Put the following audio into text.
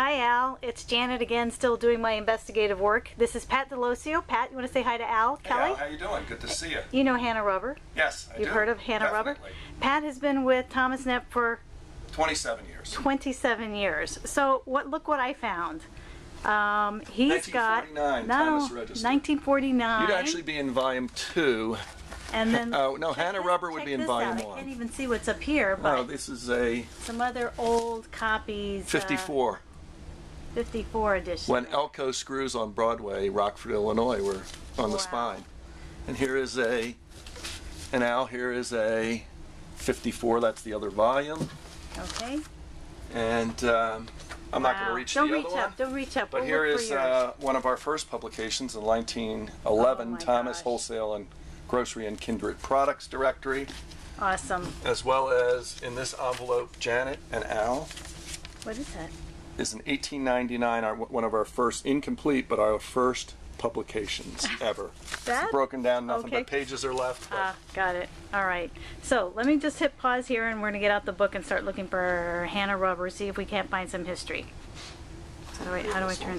Hi, Al. It's Janet again, still doing my investigative work. This is Pat Delosio. Pat, you want to say hi to Al? Hey, Kelly? Al, how you doing? Good to see you. You know Hannah Rubber. Yes, I do. You've do. heard of Hannah Rubber? Definitely. Pat has been with ThomasNet for 27 years. 27 years. So what? Look what I found. Um, he's got 1949, no Thomas Register. 1949. You'd actually be in volume two. and then Oh, no, Hannah Rubber would be in volume out. I can't even see what's up here, but Oh, this is a some other old copies. uh, 54. 54 edition. when Elco screws on Broadway, Rockford, Illinois, were on Wow. the spine. And here is a, and Al, here is a 54. That's the other volume. Okay. And um, I'm not going to reach Don't the reach other up. one. Don't reach up. But we'll here is uh, one of our first publications in 1911, Oh Thomas gosh. Wholesale and Grocery and Kindred Products Directory, awesome. as well as in this envelope, Janet and Al. What is that? Is in 1899, our, one of our first, incomplete, but our first publications ever. That? Broken down, nothing Okay. but pages are left. Ah, got it. All right. So let me just hit pause here and we're going to get out the book and start looking for Hannah Rubber, see if we can't find some history. How do I, how do I turn?